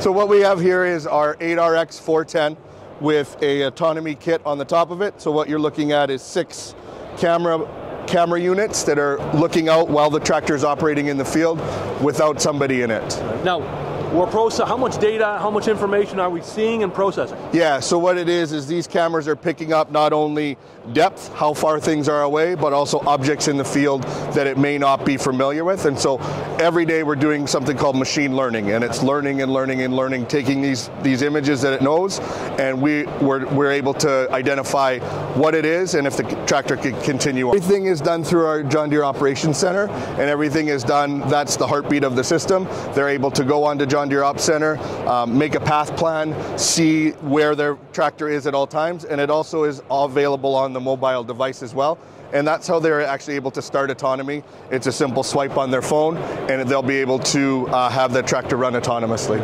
So what we have here is our 8RX 410 with a autonomy kit on the top of it. So what you're looking at is six camera camera units that are looking out while the tractor is operating in the field without somebody in it. Now, we're process. How much data, how much information are we seeing and processing? Yeah. So what it is is these cameras are picking up not only depth, how far things are away, but also objects in the field that it may not be familiar with. And so every day we're doing something called machine learning, and it's learning and learning and learning, taking these these images that it knows, and we we're, we're able to identify what it is and if the tractor can continue. Everything is done through our John Deere Operations Center, and everything is done. That's the heartbeat of the system. They're able to go onto John John Deere Op Center, um, make a path plan, see where their tractor is at all times, and it also is available on the mobile device as well. And that's how they're actually able to start autonomy. It's a simple swipe on their phone, and they'll be able to uh, have the tractor run autonomously.